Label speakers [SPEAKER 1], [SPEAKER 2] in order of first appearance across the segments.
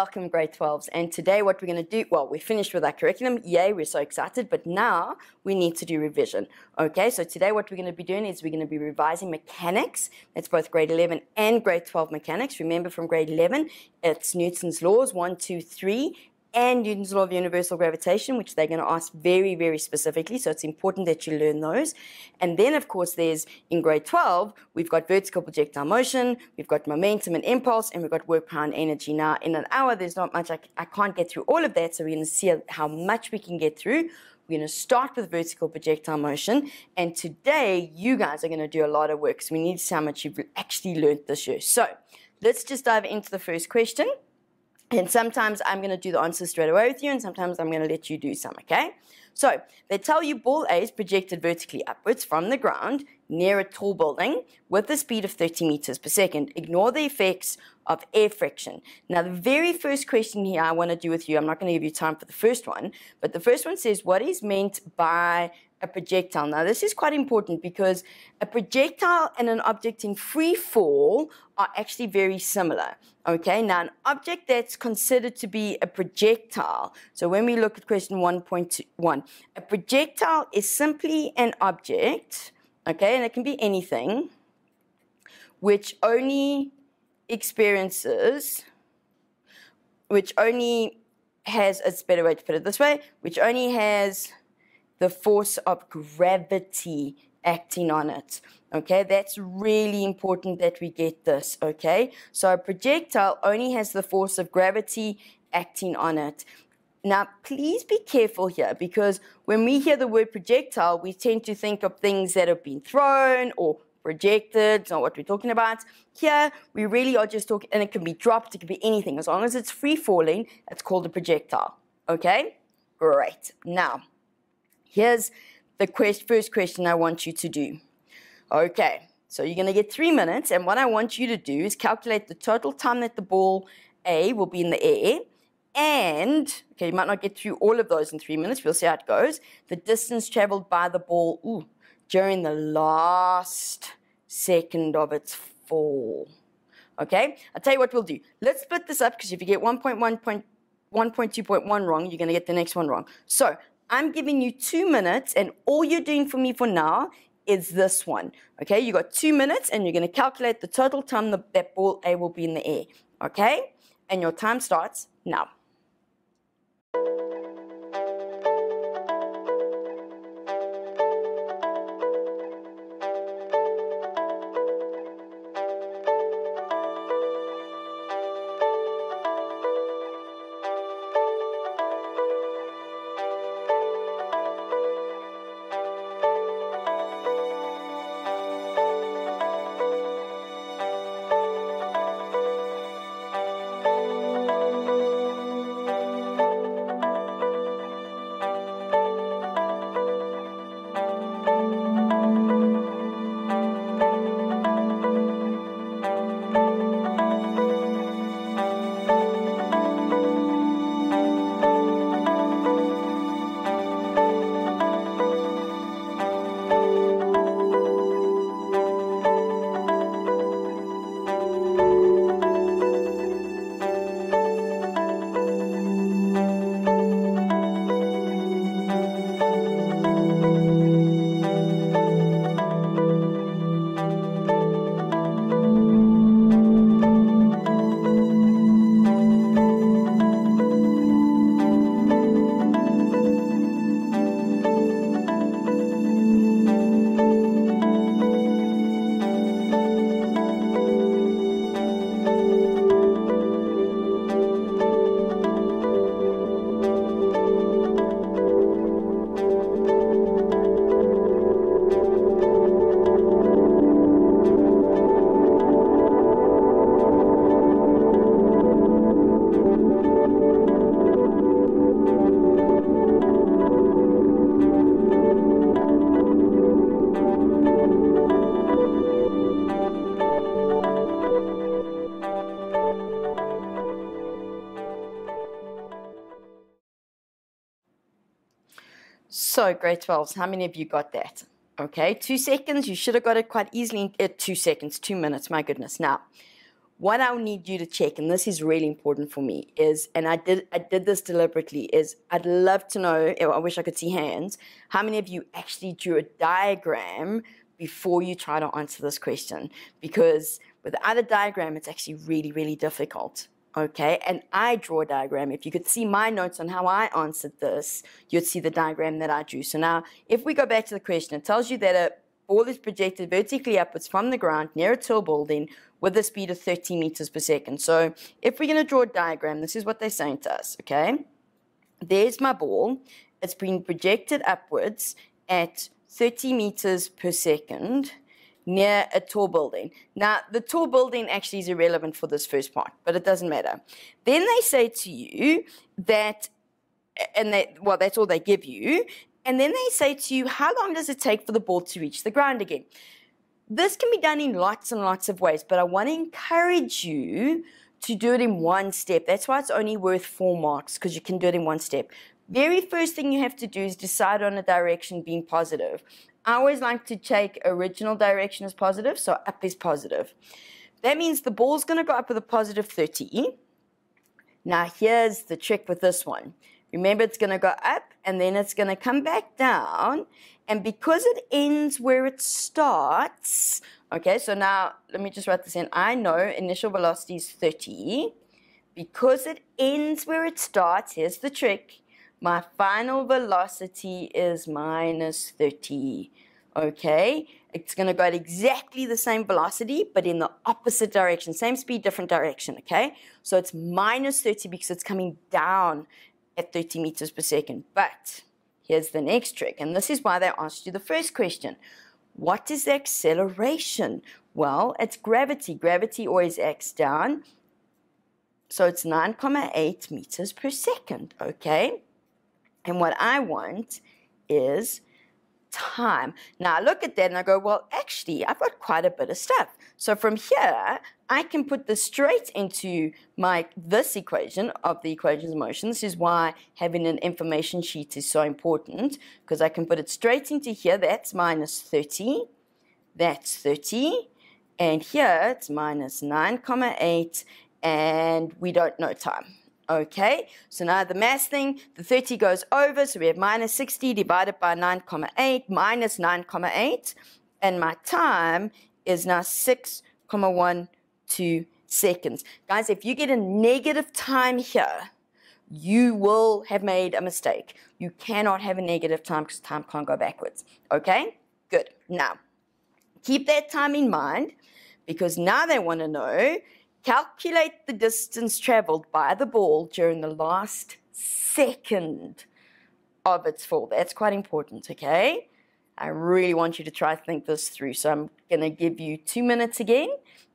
[SPEAKER 1] Welcome, grade 12s. And today, what we're going to do, well, we finished with our curriculum. Yay, we're so excited. But now we need to do revision. Okay, so today, what we're going to be doing is we're going to be revising mechanics. That's both grade 11 and grade 12 mechanics. Remember, from grade 11, it's Newton's laws one, two, three, and Newton's law of universal gravitation, which they're going to ask very, very specifically. So it's important that you learn those. And then, of course, there's in grade 12, we've got vertical projectile motion, we've got momentum and impulse, and we've got work, power, and energy. Now, in an hour, there's not much, I, I can't get through all of that. So we're going to see how much we can get through. We're going to start with vertical projectile motion. And today, you guys are going to do a lot of work. So we need to see how much you've actually learned this year. So let's just dive into the first question. And sometimes I'm going to do the answers straight away with you, and sometimes I'm going to let you do some, okay? So they tell you ball A is projected vertically upwards from the ground near a tall building with a speed of 30 meters per second. Ignore the effects of air friction. Now, the very first question here I want to do with you, I'm not going to give you time for the first one, but the first one says, what is meant by a projectile. Now, this is quite important because a projectile and an object in free fall are actually very similar. Okay, now an object that's considered to be a projectile. So when we look at question 1.1, a projectile is simply an object, okay, and it can be anything, which only experiences, which only has, it's a better way to put it this way, which only has the force of gravity acting on it. Okay, that's really important that we get this. Okay, so a projectile only has the force of gravity acting on it. Now, please be careful here because when we hear the word projectile, we tend to think of things that have been thrown or projected, it's not what we're talking about. Here, we really are just talking, and it can be dropped, it can be anything. As long as it's free falling, it's called a projectile. Okay? Great. Now, Here's the quest, first question I want you to do. Okay, so you're going to get three minutes, and what I want you to do is calculate the total time that the ball A will be in the air, and, okay, you might not get through all of those in three minutes, we'll see how it goes. The distance traveled by the ball ooh, during the last second of its fall. Okay, I'll tell you what we'll do. Let's split this up because if you get 1.1.1.2.1 wrong, you're going to get the next one wrong. So I'm giving you two minutes, and all you're doing for me for now is this one. Okay, you got two minutes, and you're going to calculate the total time the, that ball A will be in the air. Okay, and your time starts now. So, grade 12s, how many of you got that? Okay, two seconds. You should have got it quite easily. Uh, two seconds, two minutes, my goodness. Now, what I'll need you to check, and this is really important for me, is and I did I did this deliberately, is I'd love to know, I wish I could see hands, how many of you actually drew a diagram before you try to answer this question? Because without a diagram, it's actually really, really difficult. Okay, and I draw a diagram. If you could see my notes on how I answered this, you'd see the diagram that I drew. So now, if we go back to the question, it tells you that a ball is projected vertically upwards from the ground near a tall building with a speed of 30 meters per second. So if we're going to draw a diagram, this is what they're saying to us, okay? There's my ball. It's been projected upwards at 30 meters per second near a tall building. Now, the tall building actually is irrelevant for this first part, but it doesn't matter. Then they say to you that, and they, well, that's all they give you, and then they say to you, how long does it take for the ball to reach the ground again? This can be done in lots and lots of ways, but I want to encourage you to do it in one step. That's why it's only worth four marks, because you can do it in one step. Very first thing you have to do is decide on a direction being positive. I always like to take original direction as positive, so up is positive. That means the ball's going to go up with a positive 30. Now here's the trick with this one. Remember, it's going to go up and then it's going to come back down and because it ends where it starts, okay, so now let me just write this in. I know initial velocity is 30. Because it ends where it starts, here's the trick. My final velocity is minus 30. Okay, it's going to go at exactly the same velocity, but in the opposite direction. Same speed, different direction. Okay, so it's minus 30 because it's coming down at 30 meters per second. But Here's the next trick, and this is why they asked you the first question. What is the acceleration? Well, it's gravity. Gravity always acts down. So it's 9,8 meters per second, okay? And what I want is time. Now I look at that and I go, well, actually, I've got quite a bit of stuff. So from here, I can put this straight into my this equation of the equations of motion. This is why having an information sheet is so important because I can put it straight into here. That's minus 30. That's 30. And here it's minus 9, comma 8, and we don't know time. Okay, so now the mass thing, the 30 goes over, so we have minus 60 divided by 9, comma 8, minus 9, comma 8, and my time is now 6,12 seconds. Guys, if you get a negative time here, you will have made a mistake. You cannot have a negative time because time can't go backwards. Okay? Good. Now, keep that time in mind because now they want to know calculate the distance traveled by the ball during the last second of its fall. That's quite important, okay? I really want you to try to think this through. So I'm going to give you two minutes again,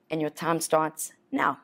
[SPEAKER 1] and your time starts now.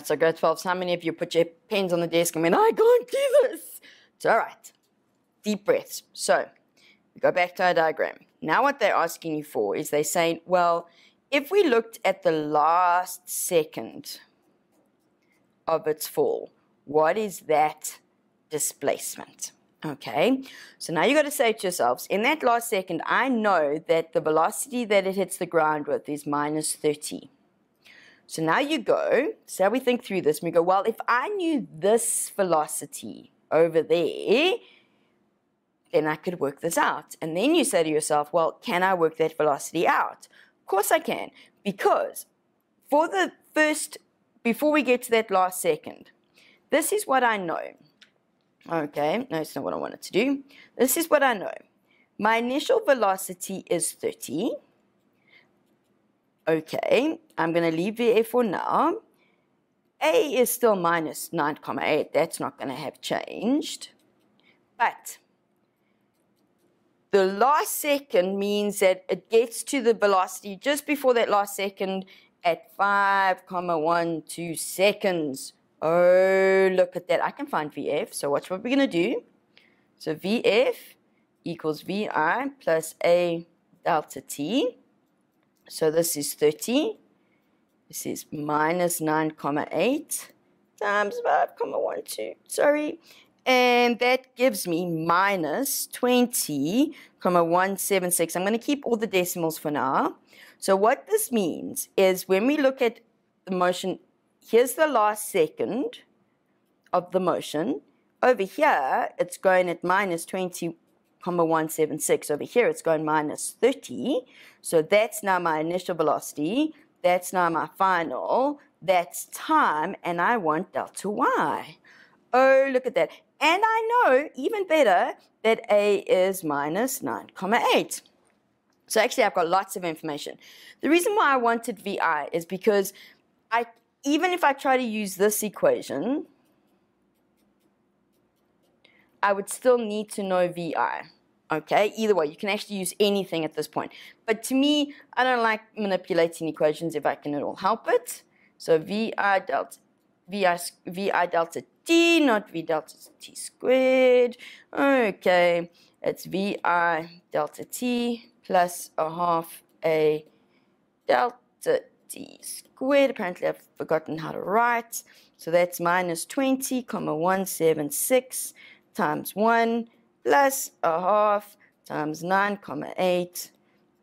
[SPEAKER 1] Right, so grade 12, how many of you put your pens on the desk and went, I can't do this? It's all right. Deep breaths. So we go back to our diagram. Now what they're asking you for is they're saying, well, if we looked at the last second of its fall, what is that displacement? Okay, so now you've got to say to yourselves, in that last second, I know that the velocity that it hits the ground with is minus 30. So now you go, so we think through this, and we go, well, if I knew this velocity over there, then I could work this out. And then you say to yourself, well, can I work that velocity out? Of course I can, because for the first, before we get to that last second, this is what I know. Okay, no, it's not what I wanted to do. This is what I know. My initial velocity is 30. Okay, I'm going to leave VF for now. A is still minus 9,8. That's not going to have changed. But the last second means that it gets to the velocity just before that last second at 5,12 seconds. Oh, look at that. I can find VF. So watch what we're going to do. So VF equals VI plus A delta T. So this is 30. This is minus 9,8 times 5,12. Sorry. And that gives me minus 20,176. I'm going to keep all the decimals for now. So what this means is when we look at the motion, here's the last second of the motion. Over here, it's going at minus 20 comma 176. Over here, it's going minus 30. So that's now my initial velocity. That's now my final. That's time, and I want delta y. Oh, look at that. And I know, even better, that a is minus 9 comma 8. So actually, I've got lots of information. The reason why I wanted VI is because I, even if I try to use this equation, I would still need to know VI. Okay, either way, you can actually use anything at this point. But to me, I don't like manipulating equations if I can at all help it. So VI delta, VI, VI delta T, not V delta T squared. Okay, it's VI delta T plus a half A delta T squared. Apparently I've forgotten how to write. So that's minus 20, comma 176 times 1 plus a half times 9 comma 8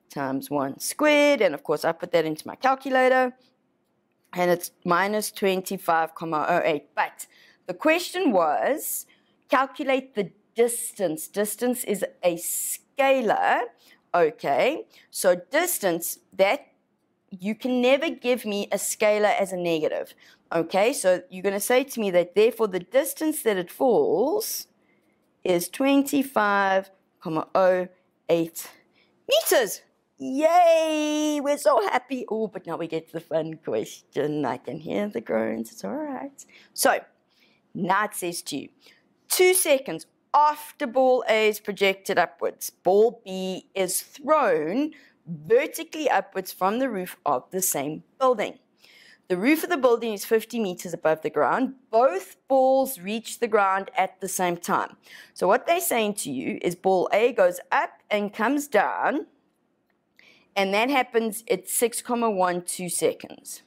[SPEAKER 1] times 1 squared. And of course, I put that into my calculator. And it's minus 25,08. But the question was, calculate the distance. Distance is a scalar. Okay, so distance, that you can never give me a scalar as a negative. Okay, so you're going to say to me that therefore the distance that it falls is 25,08 meters. Yay! We're so happy. Oh, but now we get to the fun question. I can hear the groans. It's all right. So, now it says to you, two seconds after ball A is projected upwards, ball B is thrown vertically upwards from the roof of the same building. The roof of the building is 50 meters above the ground. Both balls reach the ground at the same time. So what they're saying to you is ball A goes up and comes down, and that happens at 6,12 seconds.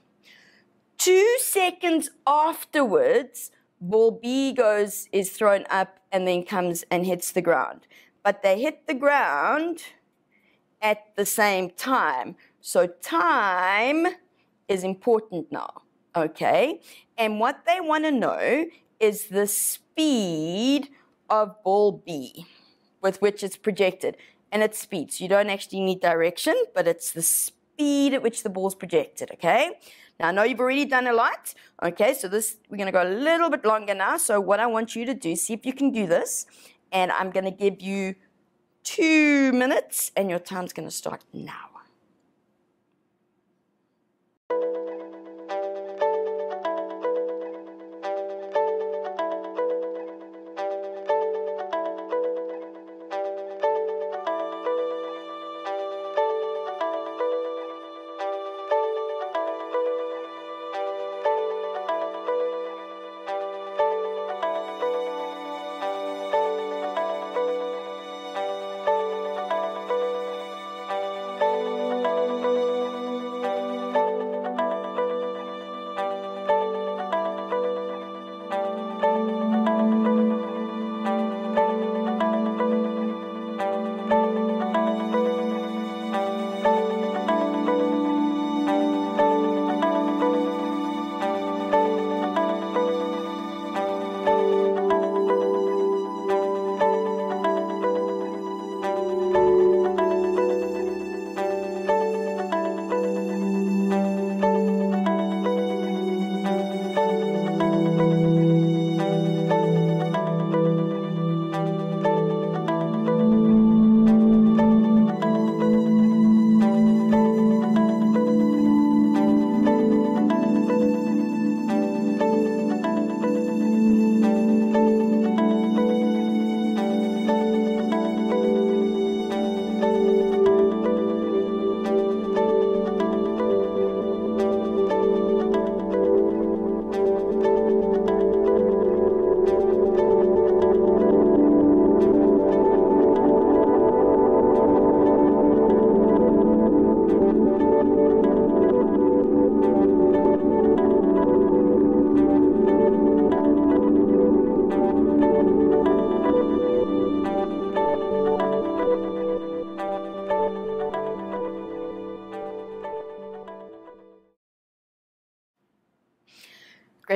[SPEAKER 1] Two seconds afterwards, ball B goes is thrown up and then comes and hits the ground. But they hit the ground at the same time. So time is important now, okay? And what they want to know is the speed of ball B with which it's projected. And it's speed. So you don't actually need direction, but it's the speed at which the ball's projected, okay? Now I know you've already done a lot. Okay, so this we're gonna go a little bit longer now. So what I want you to do, see if you can do this. And I'm gonna give you two minutes and your time's gonna start now.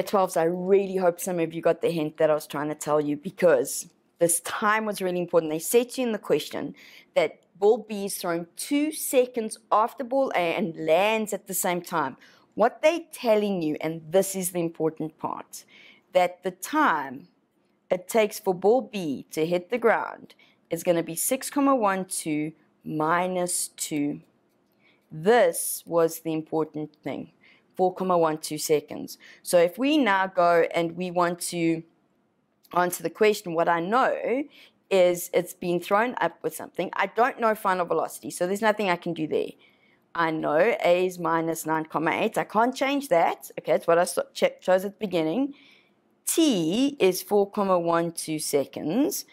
[SPEAKER 1] 12s, I really hope some of you got the hint that I was trying to tell you because this time was really important. They to you in the question that ball B is thrown two seconds after ball A and lands at the same time. What they're telling you, and this is the important part, that the time it takes for ball B to hit the ground is going to be 6,12 minus 2. This was the important thing, 4,12 seconds. So if we now go and we want to answer the question, what I know is it's been thrown up with something. I don't know final velocity, so there's nothing I can do there. I know A is minus 9,8. I can't change that. Okay, it's what I chose at the beginning. T is 4,12 seconds.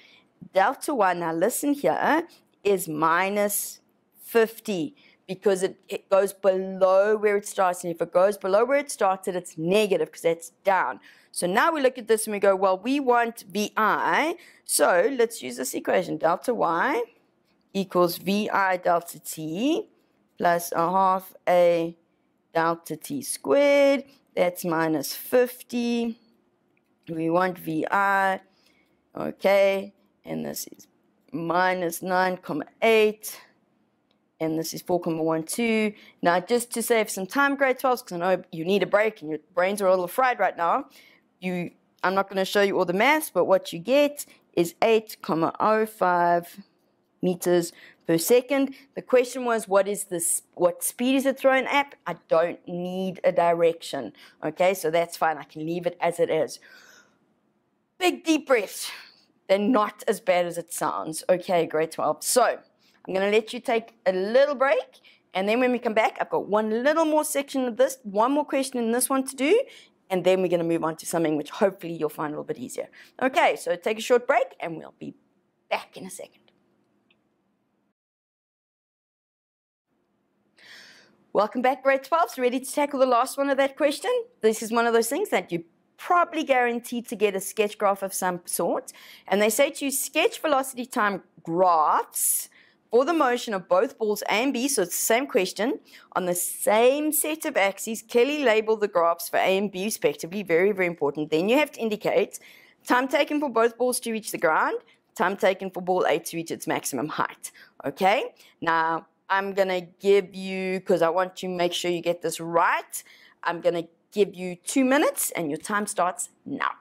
[SPEAKER 1] Delta Y, now listen here, is minus 50 because it, it goes below where it starts. And if it goes below where it started, it's negative because that's down. So now we look at this and we go, well, we want VI. So let's use this equation. Delta Y equals VI delta T plus a half A delta T squared. That's minus 50. We want VI. Okay. And this is minus 9,8 and this is 4,12. Now, just to save some time, grade 12s, because I know you need a break and your brains are a little fried right now, you, I'm not going to show you all the maths, but what you get is 8,05 meters per second. The question was, what is this? What speed is it thrown at? I don't need a direction. Okay, so that's fine. I can leave it as it is. Big deep breath. They're not as bad as it sounds. Okay, grade 12. So I'm going to let you take a little break. And then when we come back, I've got one little more section of this, one more question in this one to do, and then we're going to move on to something which hopefully you'll find a little bit easier. Okay, so take a short break and we'll be back in a second. Welcome back, grade 12s. Ready to tackle the last one of that question? This is one of those things that you probably guaranteed to get a sketch graph of some sort. And they say to you, sketch velocity time graphs for the motion of both balls A and B, so it's the same question, on the same set of axes, clearly label the graphs for A and B respectively, very, very important. Then you have to indicate time taken for both balls to reach the ground, time taken for ball A to reach its maximum height. Okay? Now, I'm going to give you, because I want to make sure you get this right, I'm going to give you two minutes and your time starts now.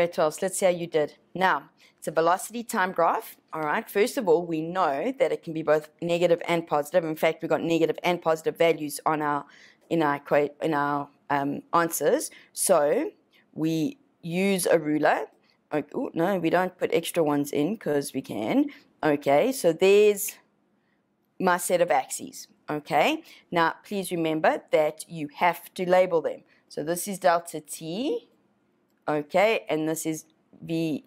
[SPEAKER 1] Grade 12s, let's see how you did. Now, it's a velocity time graph. All right, first of all, we know that it can be both negative and positive. In fact, we've got negative and positive values on our in our in our um, answers. So we use a ruler. Oh, no, we don't put extra ones in because we can. Okay, so there's my set of axes. Okay, now please remember that you have to label them. So this is delta t, okay, and this is v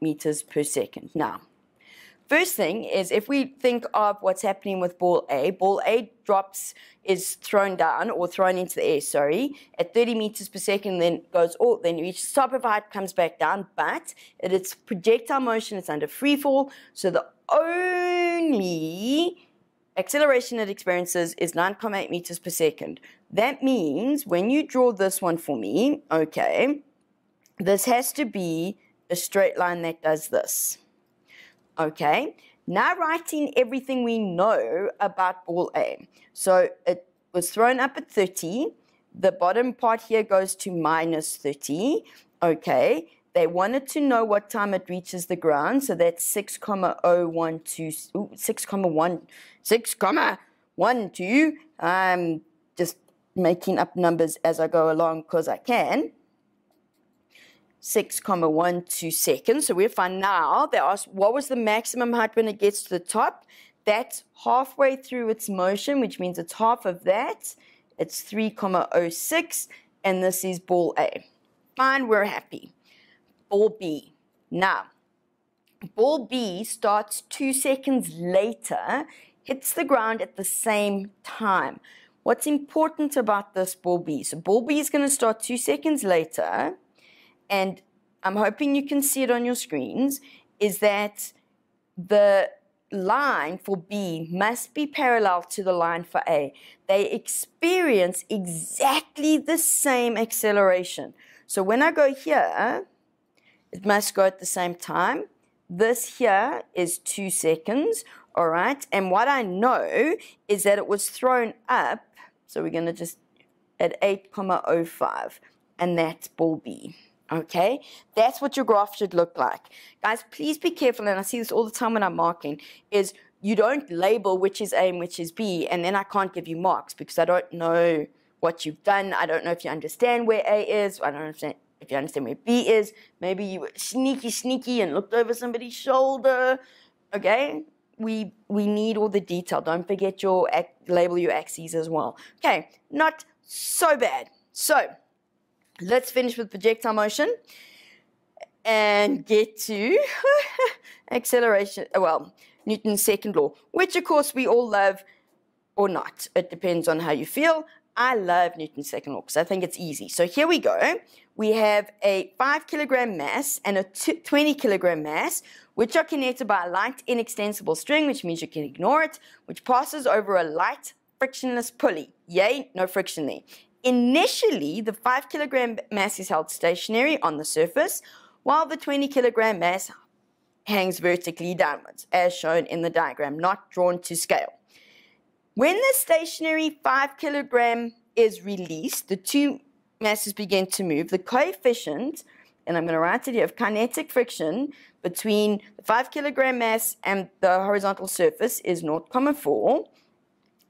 [SPEAKER 1] meters per second. Now, First thing is if we think of what's happening with ball A, ball A drops, is thrown down or thrown into the air, sorry, at 30 meters per second, then goes all, then reaches top of height, comes back down, but it is projectile motion, it's under free fall, so the only acceleration it experiences is 9.8 meters per second. That means when you draw this one for me, okay, this has to be a straight line that does this. Okay, now writing everything we know about ball A. So it was thrown up at 30. The bottom part here goes to minus 30. Okay, they wanted to know what time it reaches the ground. So that's 6, 012, 6, 1, 6, 12. I'm just making up numbers as I go along because I can. 6,12 seconds. So we find now, they ask what was the maximum height when it gets to the top? That's halfway through its motion, which means it's half of that. It's 3,06, and this is ball A. Fine, we're happy. Ball B. Now, ball B starts two seconds later, hits the ground at the same time. What's important about this ball B? So ball B is going to start two seconds later, and I'm hoping you can see it on your screens, is that the line for B must be parallel to the line for A. They experience exactly the same acceleration. So when I go here, it must go at the same time. This here is two seconds, all right? And what I know is that it was thrown up, so we're going to just at 8,05, and that's ball B. Okay, that's what your graph should look like. Guys, please be careful, and I see this all the time when I'm marking, is you don't label which is A and which is B, and then I can't give you marks because I don't know what you've done. I don't know if you understand where A is. I don't understand if you understand where B is. Maybe you were sneaky, sneaky and looked over somebody's shoulder. Okay, we we need all the detail. Don't forget your label your axes as well. Okay, not so bad. So Let's finish with projectile motion and get to acceleration. Uh, well, Newton's second law, which of course we all love or not. It depends on how you feel. I love Newton's second law because I think it's easy. So here we go. We have a 5 kilogram mass and a 20 kilogram mass, which are connected by a light inextensible string, which means you can ignore it, which passes over a light frictionless pulley. Yay, no friction there. Initially, the 5 kilogram mass is held stationary on the surface, while the 20 kilogram mass hangs vertically downwards, as shown in the diagram, not drawn to scale. When the stationary 5 kilogram is released, the two masses begin to move. The coefficient, and I'm going to write it here, of kinetic friction between the 5 kilogram mass and the horizontal surface is 0.4.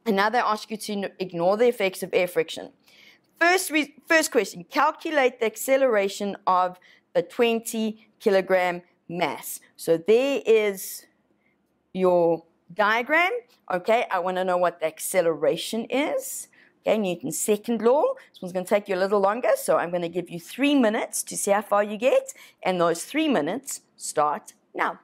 [SPEAKER 1] And now they ask you to ignore the effects of air friction. First, first question, calculate the acceleration of a 20 kilogram mass. So there is your diagram. Okay, I want to know what the acceleration is. Okay, Newton's second law. This one's going to take you a little longer, so I'm going to give you three minutes to see how far you get, and those three minutes start now.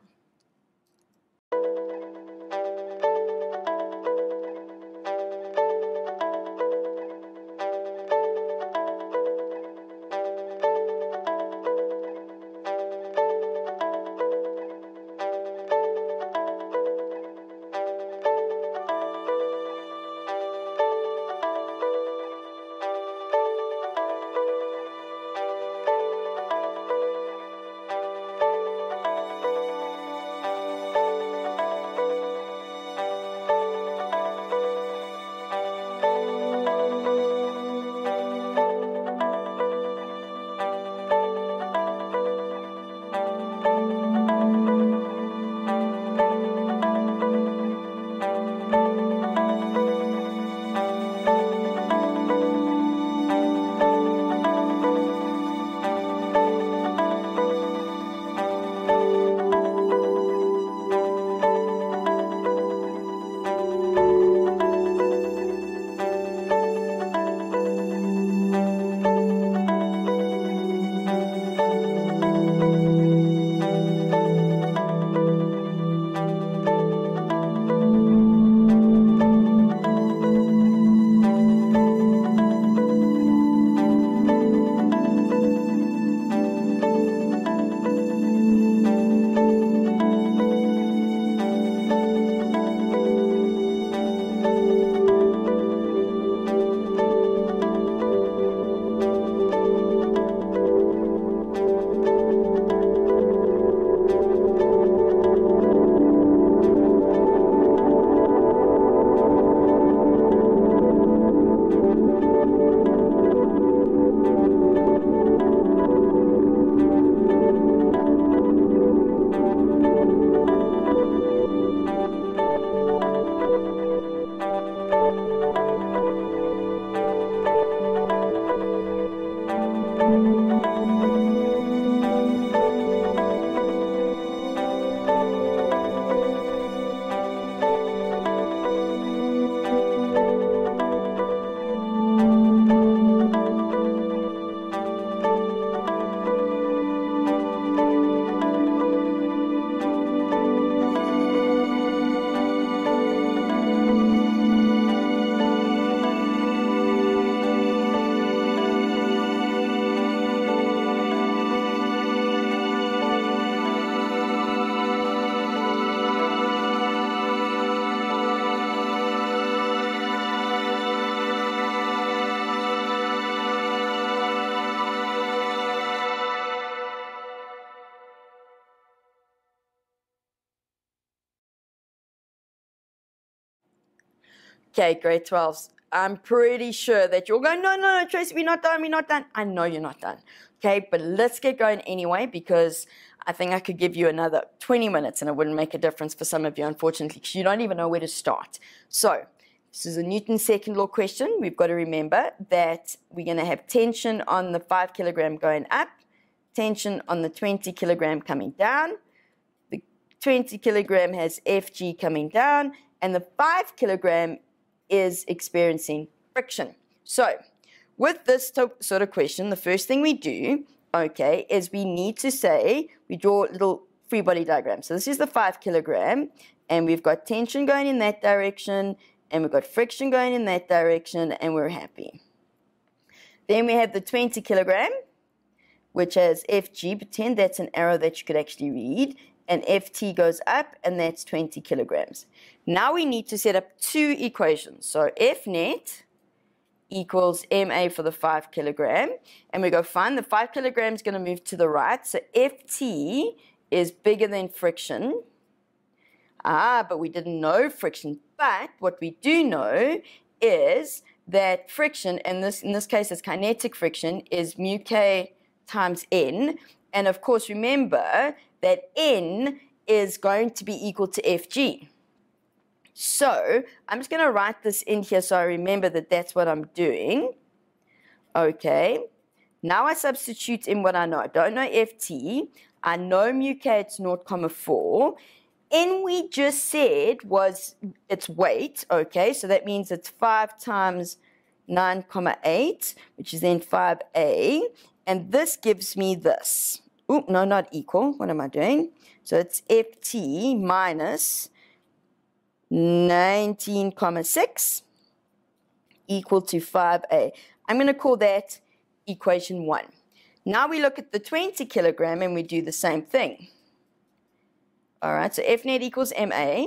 [SPEAKER 1] Okay, grade 12s. I'm pretty sure that you're going, no, no, no, Tracy, we're not done, we're not done. I know you're not done. Okay, but let's get going anyway because I think I could give you another 20 minutes and it wouldn't make a difference for some of you, unfortunately, because you don't even know where to start. So, this is a Newton's second law question. We've got to remember that we're going to have tension on the 5 kilogram going up, tension on the 20 kilogram coming down. The 20 kilogram has Fg coming down, and the 5 kilogram is experiencing friction. So, with this sort of question, the first thing we do, okay, is we need to say, we draw a little free body diagram. So this is the five kilogram, and we've got tension going in that direction, and we've got friction going in that direction, and we're happy. Then we have the 20 kilogram, which has FG, pretend that's an arrow that you could actually read, and FT goes up, and that's 20 kilograms. Now we need to set up two equations. So F net equals MA for the 5 kilogram. And we go find the 5 kilogram is going to move to the right. So FT is bigger than friction. Ah, but we didn't know friction. But what we do know is that friction, and this in this case is kinetic friction, is mu k times n. And of course, remember that n is going to be equal to fg. So I'm just going to write this in here so I remember that that's what I'm doing. Okay. Now I substitute in what I know. I don't know ft. I know mu k, it's 0,4. N we just said was its weight, okay? So that means it's 5 times 9,8, which is then 5a. And this gives me this. Oh, no, not equal. What am I doing? So it's ft minus 19,6 equal to 5a. I'm going to call that equation 1. Now we look at the 20 kilogram and we do the same thing. All right, so F net equals MA.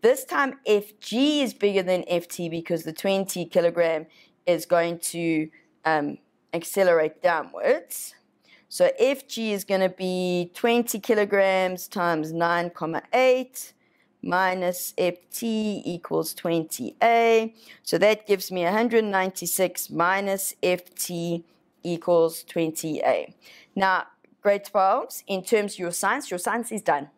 [SPEAKER 1] This time FG is bigger than FT because the 20 kilogram is going to um, accelerate downwards. So FG is going to be 20 kilograms times 9,8 minus ft equals 20a. So that gives me 196 minus ft equals 20a. Now, grade 12s, in terms of your science, your science is done.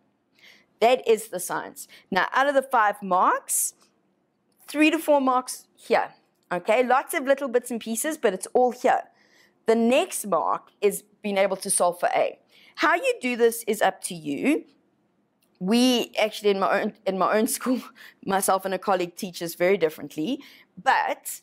[SPEAKER 1] That is the science. Now, out of the five marks, three to four marks here. Okay, lots of little bits and pieces, but it's all here. The next mark is being able to solve for A. How you do this is up to you we actually in my own in my own school, myself and a colleague teach teaches very differently. But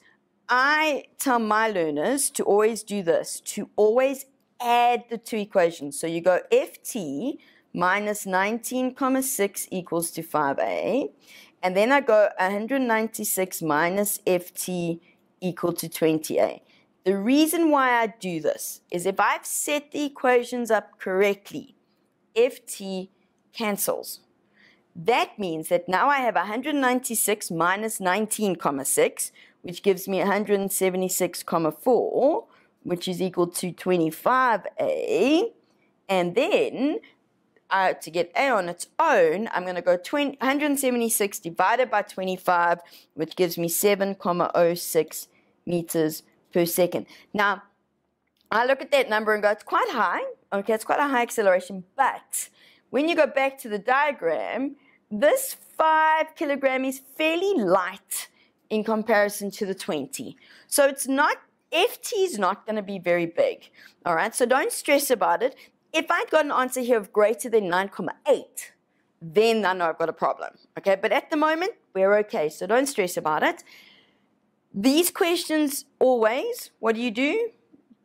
[SPEAKER 1] I tell my learners to always do this, to always add the two equations. So you go ft minus 19,6 equals to 5a. And then I go 196 minus ft equal to 20a. The reason why I do this is if I've set the equations up correctly, ft cancels. That means that now I have 196 minus 19,6, which gives me 176,4, which is equal to 25a. And then uh, to get a on its own, I'm going to go 20, 176 divided by 25, which gives me 7,06 meters per second. Now, I look at that number and go, it's quite high. Okay, it's quite a high acceleration, but when you go back to the diagram, this 5 kilogram is fairly light in comparison to the 20. So it's not, FT is not going to be very big. All right, so don't stress about it. If I'd got an answer here of greater than 9,8, then I know I've got a problem. Okay, but at the moment, we're okay, so don't stress about it. These questions always, what do you do?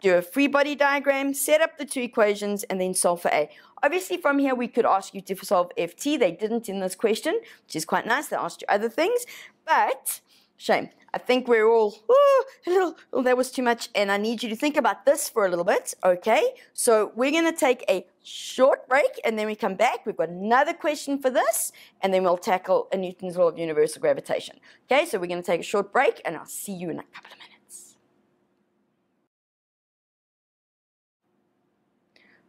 [SPEAKER 1] Do a free body diagram, set up the two equations, and then solve for A. Obviously, from here, we could ask you to solve FT. They didn't in this question, which is quite nice. They asked you other things, but shame. I think we're all, oh, a little, oh, that was too much. And I need you to think about this for a little bit, okay? So we're going to take a short break and then we come back. We've got another question for this and then we'll tackle a Newton's law of universal gravitation. Okay, so we're going to take a short break and I'll see you in a couple of minutes.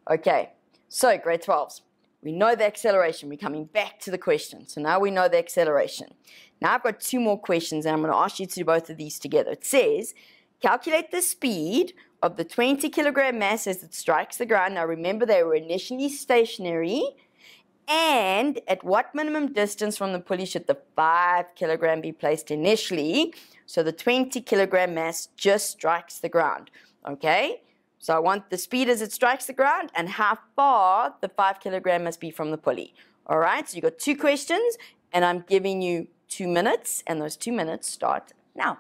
[SPEAKER 1] Okay, so grade 12s. We know the acceleration. We're coming back to the question. So now we know the acceleration. Now I've got two more questions and I'm going to ask you to do both of these together. It says, calculate the speed of the 20 kilogram mass as it strikes the ground. Now remember they were initially stationary and at what minimum distance from the pulley should the 5 kilogram be placed initially? So the 20 kilogram mass just strikes the ground. Okay? So I want the speed as it strikes the ground and how far the 5 kilogram must be from the pulley. All right, so you've got two questions and I'm giving you two minutes, and those two minutes start now.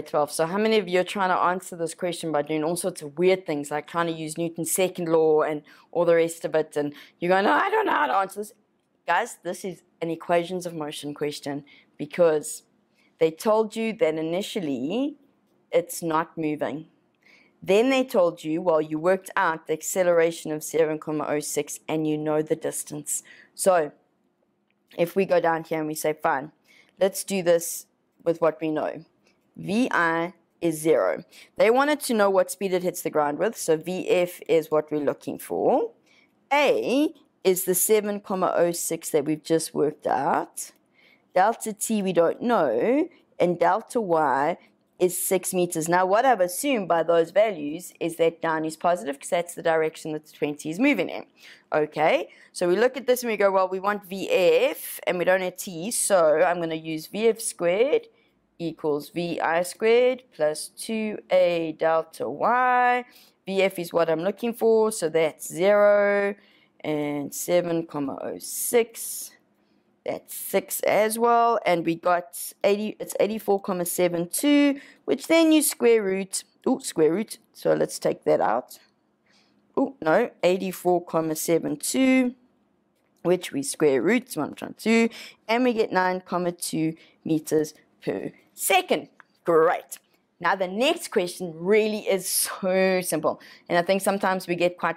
[SPEAKER 1] Grade 12. So how many of you are trying to answer this question by doing all sorts of weird things, like trying to use Newton's second law and all the rest of it, and you're going, no, I don't know how to answer this. Guys, this is an equations of motion question because they told you that initially it's not moving. Then they told you, well, you worked out the acceleration of 7,06 and you know the distance. So if we go down here and we say, fine, let's do this with what we know. VI is 0. They wanted to know what speed it hits the ground with, so VF is what we're looking for. A is the 7,06 that we've just worked out. Delta T we don't know, and delta Y is 6 meters. Now, what I've assumed by those values is that down is positive because that's the direction that the 20 is moving in. Okay, so we look at this and we go, well, we want VF and we don't have T, so I'm going to use VF squared equals vi squared plus 2a delta y. vf is what I'm looking for, so that's 0 and 7,06 That's 6 as well. And we got 80, it's 84,72, which then you square root. Oh, square root. So let's take that out. Oh, no, 84,72, which we square root, is what I'm trying to do. And we get 9,2 meters per second. Great. Now, the next question really is so simple. And I think sometimes we get quite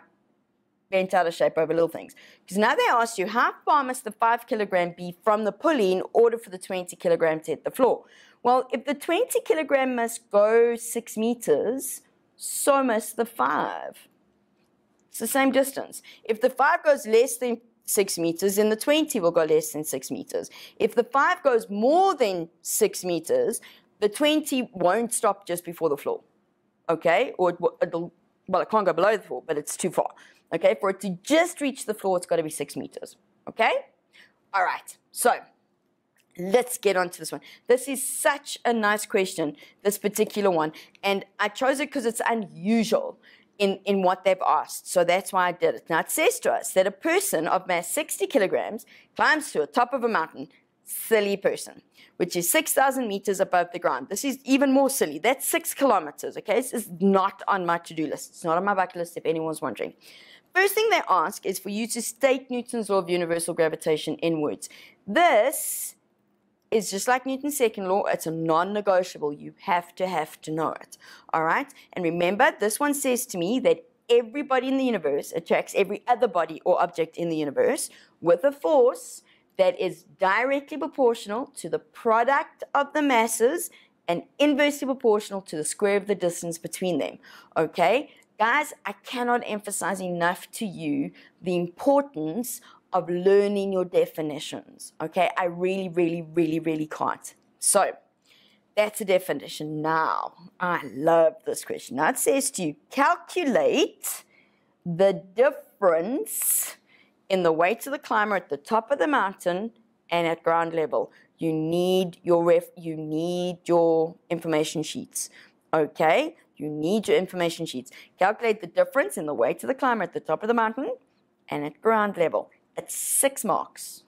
[SPEAKER 1] bent out of shape over little things. Because now they ask you, how far must the 5 kilogram be from the pulley in order for the 20 kilogram to hit the floor? Well, if the 20 kilogram must go 6 meters, so must the 5. It's the same distance. If the 5 goes less than 6 meters, then the 20 will go less than 6 meters. If the 5 goes more than 6 meters, the 20 won't stop just before the floor. Okay? Or it will, well, it can't go below the floor, but it's too far. Okay? For it to just reach the floor, it's got to be 6 meters. Okay? All right. So, let's get on to this one. This is such a nice question, this particular one. And I chose it because it's unusual in, in what they've asked. So that's why I did it. Now it says to us that a person of mass 60 kilograms climbs to the top of a mountain. Silly person, which is 6,000 meters above the ground. This is even more silly. That's six kilometers, okay? This is not on my to do list. It's not on my bucket list if anyone's wondering. First thing they ask is for you to state Newton's law of universal gravitation in words. This is just like Newton's second law, it's a non-negotiable. You have to have to know it. All right? And remember, this one says to me that everybody in the universe attracts every other body or object in the universe with a force that is directly proportional to the product of the masses and inversely proportional to the square of the distance between them. Okay? Guys, I cannot emphasize enough to you the importance of learning your definitions. Okay, I really, really, really, really can't. So that's a definition. Now, I love this question. Now it says to you calculate the difference in the weight of the climber at the top of the mountain and at ground level. You need your ref, you need your information sheets. Okay? You need your information sheets. Calculate the difference in the weight of the climber at the top of the mountain and at ground level. It's six marks.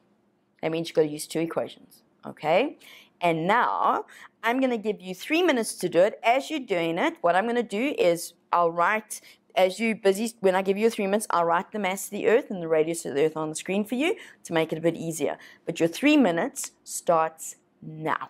[SPEAKER 1] That means you've got to use two equations, okay? And now I'm going to give you three minutes to do it. As you're doing it, what I'm going to do is I'll write, as you busy, when I give you three minutes, I'll write the mass of the Earth and the radius of the Earth on the screen for you to make it a bit easier. But your three minutes starts now.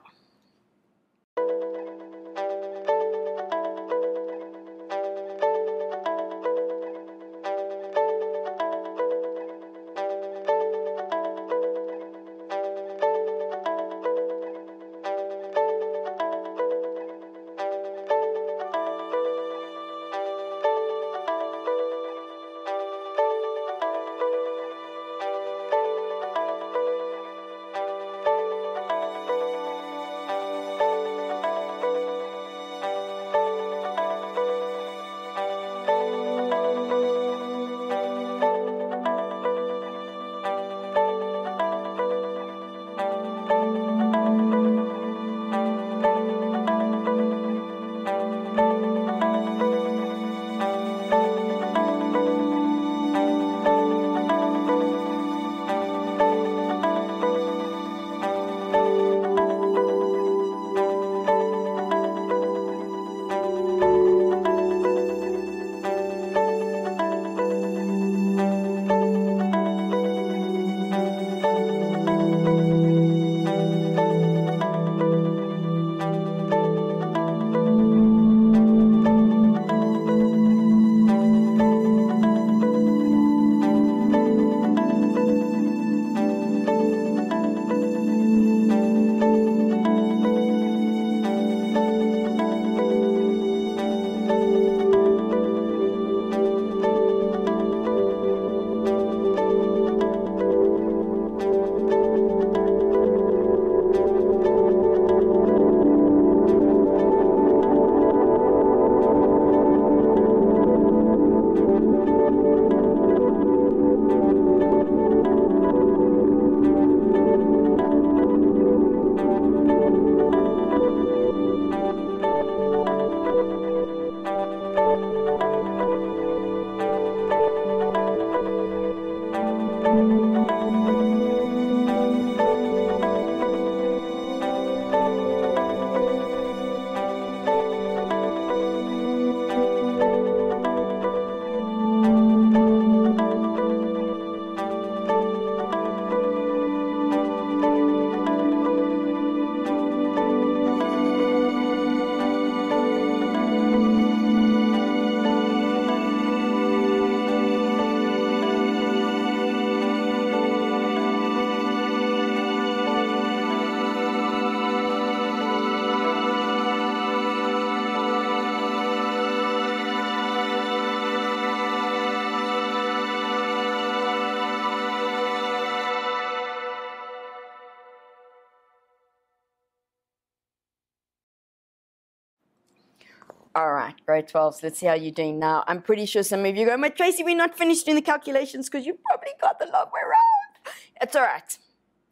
[SPEAKER 1] 12s. Let's see how you're doing now. I'm pretty sure some of you go, but Tracy, we're not finished doing the calculations because you probably got the long way around. It's all right.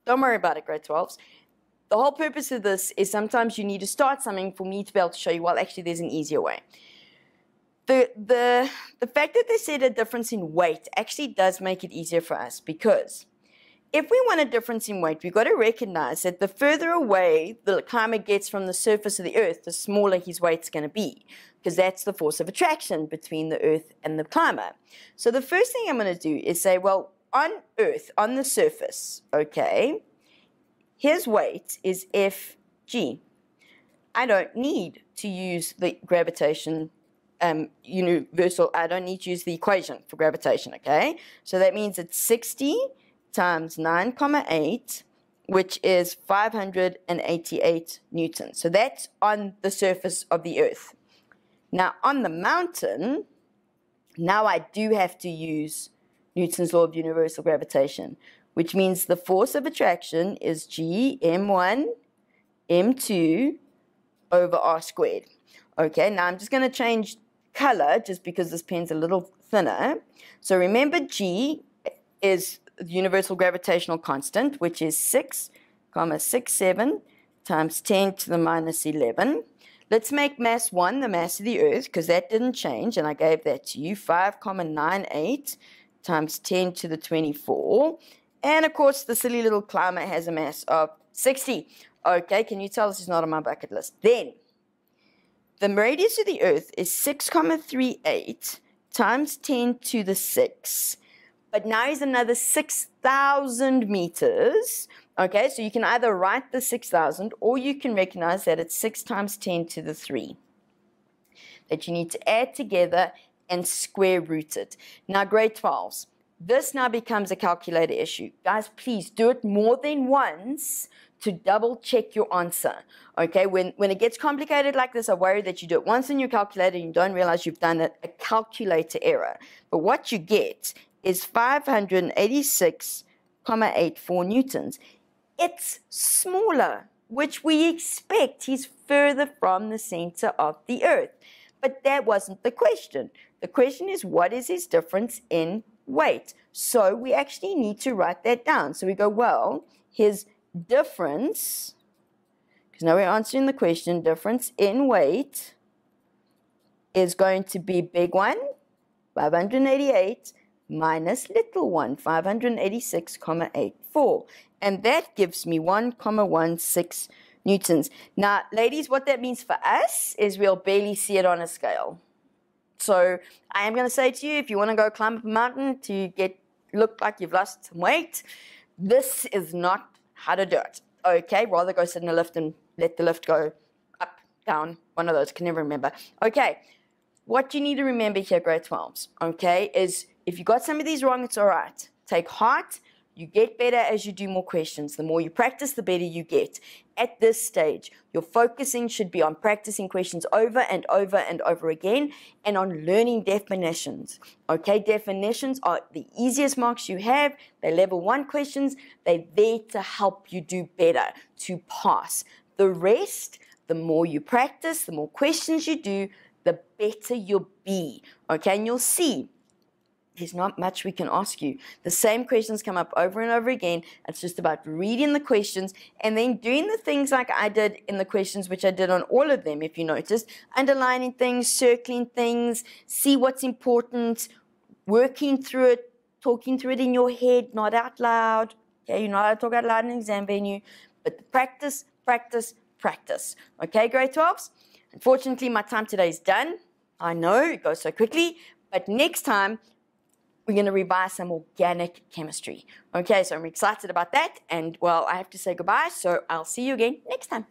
[SPEAKER 1] Don't worry about it, grade 12s. The whole purpose of this is sometimes you need to start something for me to be able to show you, well, actually, there's an easier way. The, the, the fact that they said a difference in weight actually does make it easier for us because if we want a difference in weight, we've got to recognize that the further away the climber gets from the surface of the Earth, the smaller his weight's going to be, because that's the force of attraction between the Earth and the climber. So the first thing I'm going to do is say, well, on Earth, on the surface, okay, his weight is Fg. I don't need to use the gravitation um, universal, I don't need to use the equation for gravitation, okay? So that means it's 60 times 9, comma 8, which is 588 newtons. So that's on the surface of the Earth. Now, on the mountain, now I do have to use Newton's law of universal gravitation, which means the force of attraction is G m1 m2 over r squared. Okay, now I'm just going to change color just because this pen's a little thinner. So remember G is the universal gravitational constant, which is 6, comma 67 times 10 to the minus 11. Let's make mass 1 the mass of the Earth, because that didn't change, and I gave that to you, 5, comma 98 times 10 to the 24. And of course, the silly little climber has a mass of 60. Okay, can you tell this is not on my bucket list? Then, the radius of the Earth is 6,38 times 10 to the 6. But now is another 6,000 meters. Okay, so you can either write the 6,000 or you can recognize that it's 6 times 10 to the 3 that you need to add together and square root it. Now, grade 12s, this now becomes a calculator issue. Guys, please do it more than once to double check your answer. Okay, when, when it gets complicated like this, I worry that you do it once in your calculator and you don't realize you've done a, a calculator error. But what you get is 586,84 newtons. It's smaller, which we expect. He's further from the center of the earth. But that wasn't the question. The question is, what is his difference in weight? So we actually need to write that down. So we go, well, his difference, because now we're answering the question, difference in weight is going to be big one, 588, minus little one, 586,84. And that gives me 1,16 newtons. Now, ladies, what that means for us is we'll barely see it on a scale. So I am going to say to you, if you want to go climb a mountain to get look like you've lost some weight, this is not how to do it. Okay, rather go sit in a lift and let the lift go up, down, one of those, can never remember. Okay, what you need to remember here, grade 12s, okay, is if you got some of these wrong, it's all right. Take heart. You get better as you do more questions. The more you practice, the better you get. At this stage, your focusing should be on practicing questions over and over and over again and on learning definitions. Okay, definitions are the easiest marks you have. They're level one questions. They're there to help you do better, to pass. The rest, the more you practice, the more questions you do, the better you'll be. Okay, and you'll see there's not much we can ask you. The same questions come up over and over again. It's just about reading the questions and then doing the things like I did in the questions, which I did on all of them, if you noticed, underlining things, circling things, see what's important, working through it, talking through it in your head, not out loud. Okay, you're not allowed to talk out loud in an exam venue, but practice, practice, practice. Okay, grade 12s? Unfortunately, my time today is done. I know it goes so quickly, but next time, we're going to revise some organic chemistry. Okay, so I'm excited about that. And well, I have to say goodbye. So I'll see you again next time.